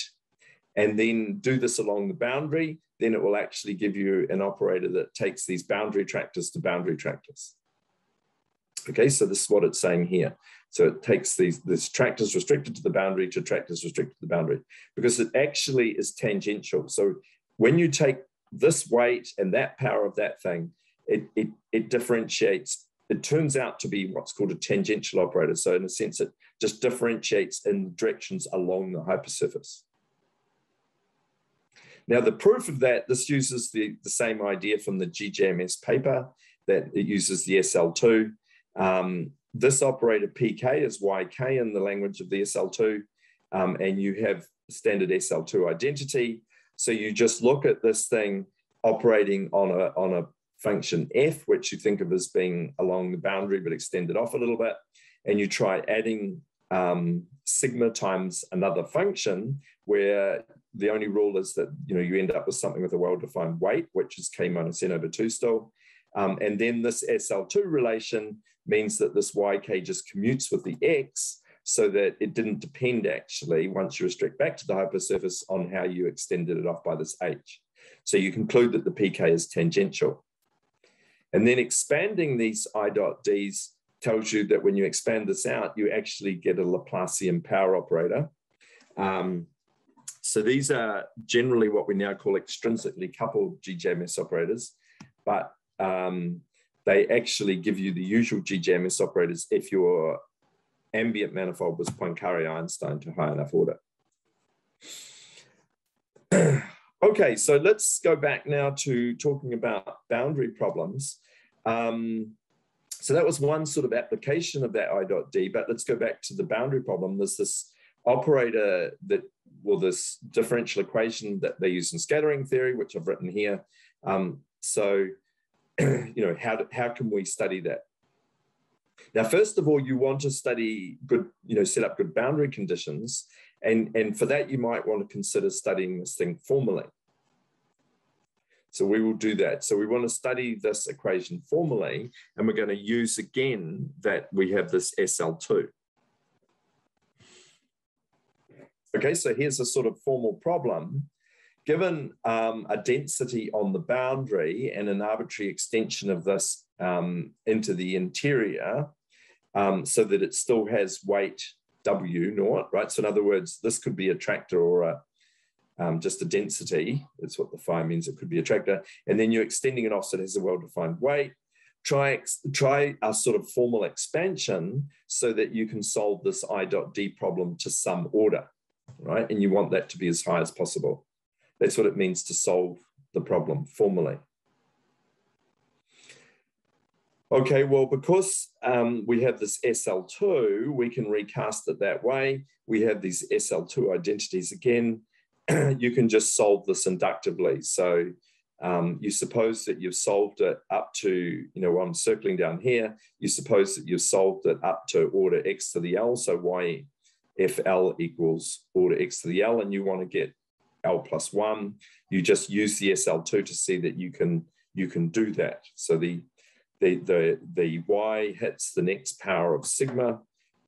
and then do this along the boundary, then it will actually give you an operator that takes these boundary tractors to boundary attractors. Okay, so this is what it's saying here. So it takes these this tract is restricted to the boundary to tract is restricted to the boundary because it actually is tangential. So when you take this weight and that power of that thing, it, it, it differentiates. It turns out to be what's called a tangential operator. So in a sense, it just differentiates in directions along the hypersurface. Now, the proof of that, this uses the, the same idea from the GJMS paper that it uses the SL2. Um, this operator PK is YK in the language of the SL2, um, and you have standard SL2 identity. So you just look at this thing operating on a, on a function f, which you think of as being along the boundary but extended off a little bit, and you try adding um, sigma times another function where the only rule is that you know you end up with something with a well-defined weight, which is k minus n over 2 still. Um, and then this SL2 relation means that this yk just commutes with the x so that it didn't depend actually, once you restrict back to the hypersurface, on how you extended it off by this h. So you conclude that the pk is tangential. And then expanding these i dot d's tells you that when you expand this out, you actually get a Laplacian power operator. Um, so these are generally what we now call extrinsically coupled GJMS operators, but um, they actually give you the usual GJMS operators if your ambient manifold was Poincare-Einstein to high enough order. okay, so let's go back now to talking about boundary problems. Um, so that was one sort of application of that I dot D, but let's go back to the boundary problem. There's this operator that, well, this differential equation that they use in scattering theory, which I've written here. Um, so, you know, how, how can we study that? Now, first of all, you want to study good, you know, set up good boundary conditions. And, and for that, you might want to consider studying this thing formally. So we will do that. So we want to study this equation formally, and we're going to use again that we have this SL2. Okay, so here's a sort of formal problem. Given um, a density on the boundary and an arbitrary extension of this um, into the interior, um, so that it still has weight W naught, right? So in other words, this could be a tractor or a, um, just a density. That's what the phi means. It could be a tractor. And then you're extending it off so it has a well-defined weight. Try, try a sort of formal expansion so that you can solve this I dot D problem to some order, right? And you want that to be as high as possible. That's what it means to solve the problem formally. Okay, well, because um, we have this SL2, we can recast it that way. We have these SL2 identities again. you can just solve this inductively. So um, you suppose that you've solved it up to, you know, I'm circling down here, you suppose that you've solved it up to order x to the L, so y FL equals order x to the L, and you want to get L plus one, you just use the SL2 to see that you can you can do that. So the the the the y hits the next power of sigma,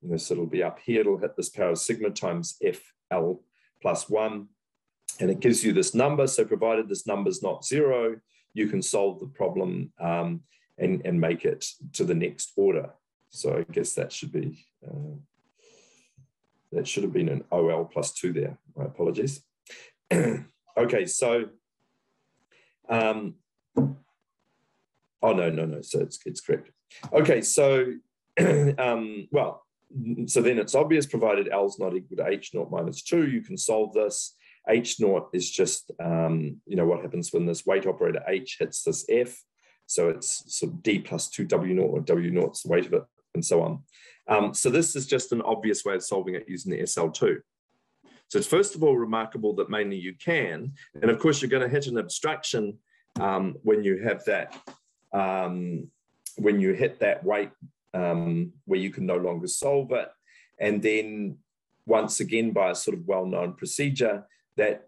you know, so it'll be up here, it'll hit this power of sigma times FL plus one and it gives you this number. So provided this number is not zero, you can solve the problem um, and, and make it to the next order. So I guess that should be, uh, that should have been an OL plus two there. My apologies. okay, so, um, oh no, no, no, so it's, it's correct. Okay, so, um, well, so then it's obvious provided L is not equal to H naught minus two, you can solve this. H naught is just, um, you know, what happens when this weight operator H hits this F. So it's sort of D plus 2 W naught or W naught's the weight of it and so on. Um, so this is just an obvious way of solving it using the SL2. So it's first of all remarkable that mainly you can. And of course, you're going to hit an obstruction um, when you have that, um, when you hit that weight um, where you can no longer solve it. And then once again, by a sort of well-known procedure, that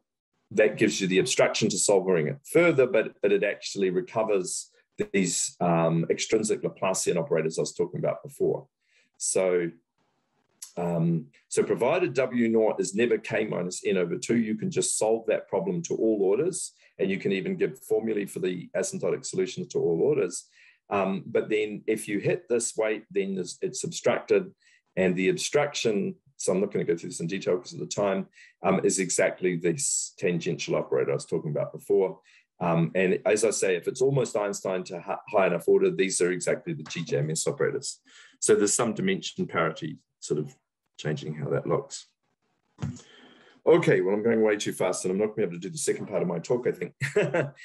that gives you the obstruction to solving it further, but, but it actually recovers these um, extrinsic Laplacian operators I was talking about before. So, um, so provided W naught is never K minus N over two, you can just solve that problem to all orders and you can even give formulae for the asymptotic solutions to all orders. Um, but then if you hit this weight, then it's obstructed and the obstruction, so I'm not going to go through this in detail because of the time, um, is exactly this tangential operator I was talking about before. Um, and as I say, if it's almost Einstein to high enough order, these are exactly the GJMS operators. So there's some dimension parity sort of changing how that looks. Okay, well, I'm going way too fast and I'm not going to be able to do the second part of my talk, I think.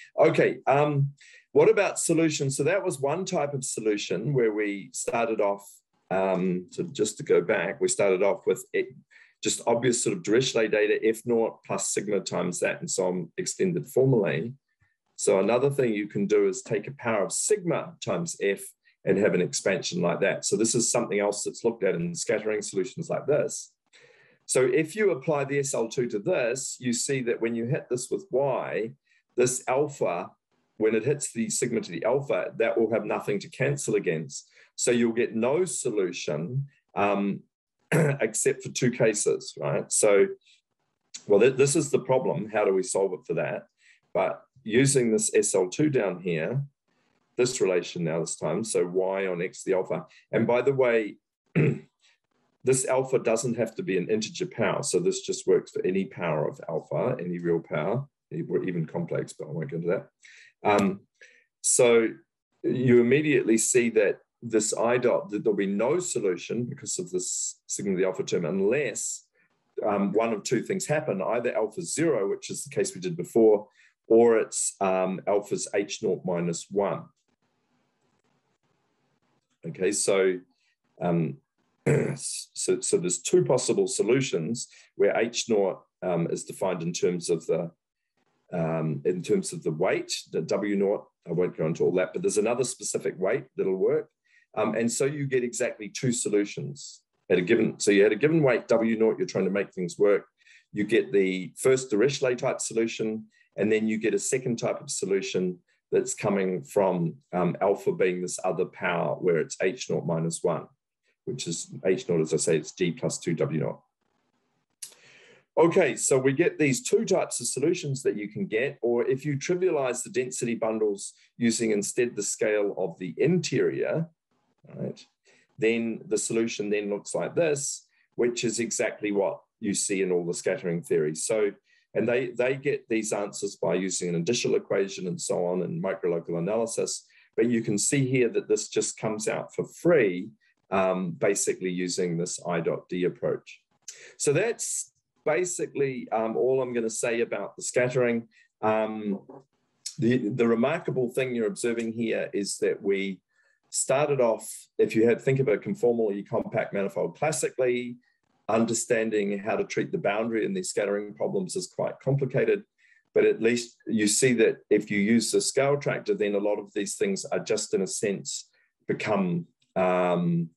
okay, um, what about solutions? So that was one type of solution where we started off, um, so just to go back, we started off with it, just obvious sort of Dirichlet data, F naught plus sigma times that and so on extended formulae. So another thing you can do is take a power of sigma times F and have an expansion like that. So this is something else that's looked at in scattering solutions like this. So if you apply the SL2 to this, you see that when you hit this with Y, this alpha, when it hits the sigma to the alpha, that will have nothing to cancel against. So you'll get no solution um, except for two cases, right? So, well, th this is the problem. How do we solve it for that? But using this SL2 down here, this relation now this time, so Y on X the alpha. And by the way, This alpha doesn't have to be an integer power. So this just works for any power of alpha, any real power, even complex, but I won't go into that. Um, so you immediately see that this I dot, that there'll be no solution because of this sigma of the alpha term, unless um, one of two things happen, either alpha zero, which is the case we did before, or it's um, alpha's H naught minus one. Okay, so um, so, so there's two possible solutions where H naught um, is defined in terms of the um, in terms of the weight, the W naught. I won't go into all that, but there's another specific weight that'll work. Um, and so you get exactly two solutions at a given. So you had a given weight W naught. You're trying to make things work. You get the first Dirichlet type solution, and then you get a second type of solution that's coming from um, alpha being this other power where it's H naught minus one which is H naught, as I say, it's D plus 2 W naught. Okay, so we get these two types of solutions that you can get, or if you trivialize the density bundles using instead the scale of the interior, right, then the solution then looks like this, which is exactly what you see in all the scattering theories. So, and they, they get these answers by using an indicial equation and so on and microlocal analysis. But you can see here that this just comes out for free um, basically using this I dot D approach. So that's basically um, all I'm going to say about the scattering. Um, the, the remarkable thing you're observing here is that we started off, if you had think of a conformally compact manifold classically, understanding how to treat the boundary in these scattering problems is quite complicated. But at least you see that if you use the scale tractor, then a lot of these things are just in a sense become um,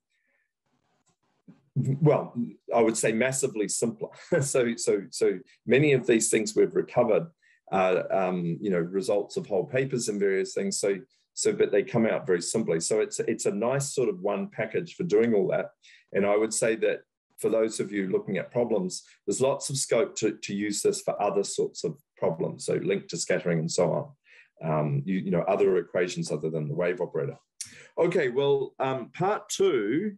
well, I would say massively simpler. so, so, so many of these things we've recovered, uh, um, you know, results of whole papers and various things. So, so, but they come out very simply. So it's it's a nice sort of one package for doing all that. And I would say that for those of you looking at problems, there's lots of scope to, to use this for other sorts of problems. So linked to scattering and so on. Um, you, you know, other equations other than the wave operator. Okay, well, um, part two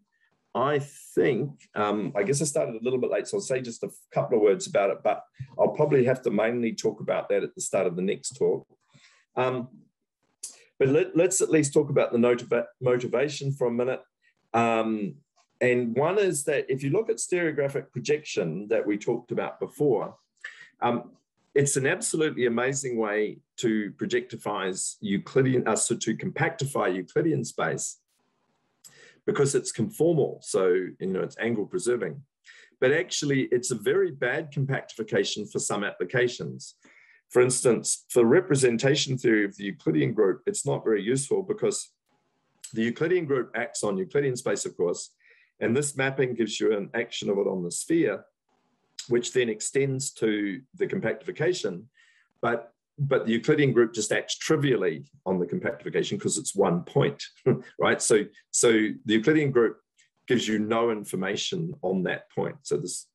I think, um, I guess I started a little bit late, so I'll say just a couple of words about it, but I'll probably have to mainly talk about that at the start of the next talk. Um, but let, us at least talk about the motiva motivation for a minute. Um, and one is that if you look at stereographic projection that we talked about before, um, it's an absolutely amazing way to projectify Euclidean, uh, so to compactify Euclidean space because it's conformal. So, you know, it's angle preserving. But actually, it's a very bad compactification for some applications. For instance, for representation theory of the Euclidean group, it's not very useful because the Euclidean group acts on Euclidean space, of course, and this mapping gives you an action of it on the sphere, which then extends to the compactification. But but the Euclidean group just acts trivially on the compactification because it's one point, right? So, so the Euclidean group gives you no information on that point. So this,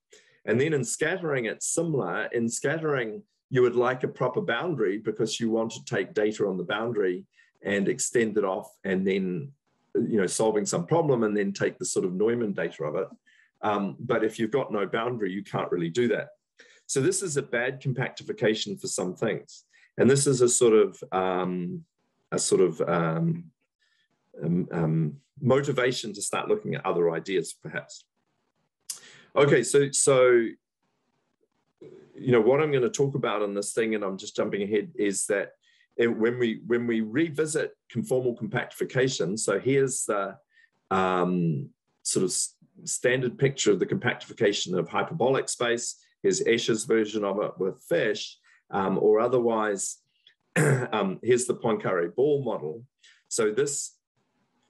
and then in scattering, it's similar. In scattering, you would like a proper boundary because you want to take data on the boundary and extend it off and then, you know, solving some problem and then take the sort of Neumann data of it. Um, but if you've got no boundary, you can't really do that. So this is a bad compactification for some things. And this is a sort of, um, a sort of um, um, um motivation to start looking at other ideas, perhaps. Okay, so, so you know, what I'm going to talk about in this thing, and I'm just jumping ahead, is that when we when we revisit conformal compactification, so here's the um, sort of standard picture of the compactification of hyperbolic space. Here's Escher's version of it with fish, um, or otherwise, um, here's the Poincare ball model. So this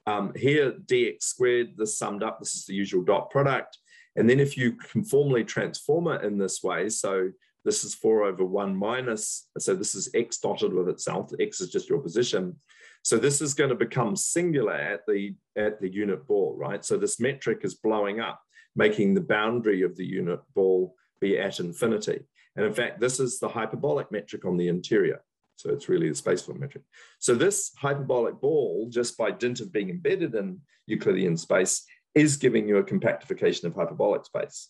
um, here, dx squared, this summed up, this is the usual dot product. And then if you conformally transform it in this way, so this is 4 over 1 minus, so this is x dotted with itself, x is just your position. So this is going to become singular at the, at the unit ball, right? So this metric is blowing up, making the boundary of the unit ball be at infinity. And in fact, this is the hyperbolic metric on the interior. So it's really the space metric. So this hyperbolic ball, just by dint of being embedded in Euclidean space, is giving you a compactification of hyperbolic space.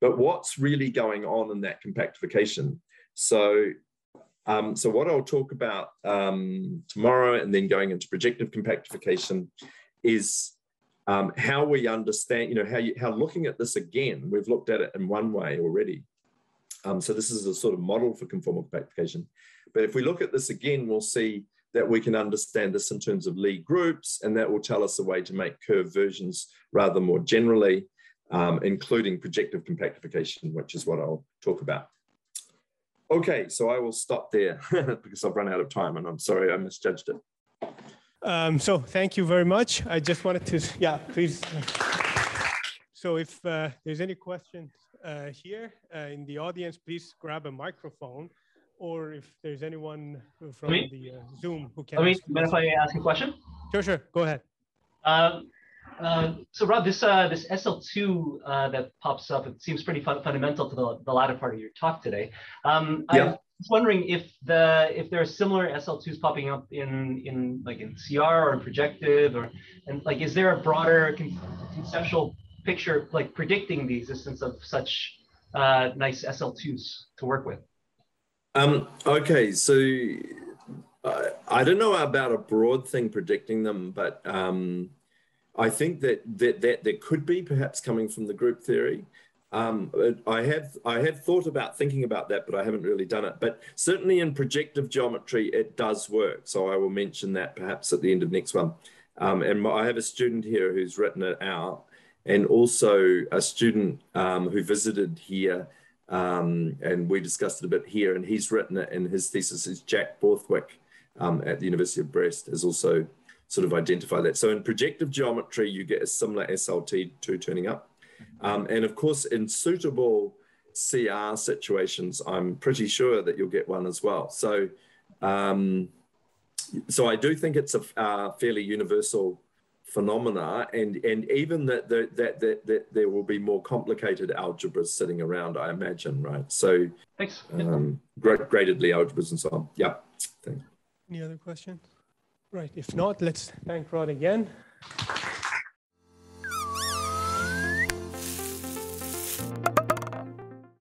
But what's really going on in that compactification? So, um, so what I'll talk about um, tomorrow and then going into projective compactification is um, how we understand, you know, how, you, how looking at this again, we've looked at it in one way already, um, so this is a sort of model for conformal compactification. But if we look at this again, we'll see that we can understand this in terms of Lie groups, and that will tell us a way to make curve versions rather more generally, um, including projective compactification, which is what I'll talk about. Okay, so I will stop there because I've run out of time and I'm sorry I misjudged it. Um, so thank you very much. I just wanted to, yeah, please. So if uh, there's any questions uh, here uh, in the audience, please grab a microphone. Or if there's anyone from me, the uh, Zoom who can. Let me, mind if I ask a question? Sure, sure. Go ahead. Um, uh, so Rod, this uh, this SL2 uh, that pops up, it seems pretty fun fundamental to the, the latter part of your talk today. Um, yeah. I was wondering if the if there are similar SL2s popping up in in like in CR or in projective or and like is there a broader con conceptual picture like predicting the existence of such uh, nice SL2s to work with? Um, okay, so I don't know about a broad thing predicting them, but um, I think that, that that there could be perhaps coming from the group theory. Um, I have I have thought about thinking about that, but I haven't really done it. But certainly in projective geometry, it does work. So I will mention that perhaps at the end of next one. Um, and I have a student here who's written it out and also a student um, who visited here, um, and we discussed it a bit here, and he's written it in his thesis. Is Jack Borthwick um, at the University of Brest has also sort of identify that. So in projective geometry, you get a similar SLT2 turning up, um, and of course in suitable CR situations, I'm pretty sure that you'll get one as well. So, um, so I do think it's a uh, fairly universal phenomena and and even that that, that that that there will be more complicated algebras sitting around i imagine right? So thanks. um graded Lie algebras and so on. Yeah. Thanks. any other questions right if not let's thank rod again